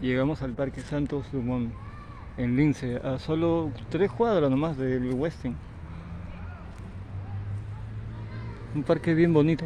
llegamos al Parque Santos Dumont en Lince, a solo tres cuadras nomás del Westin. Un parque bien bonito.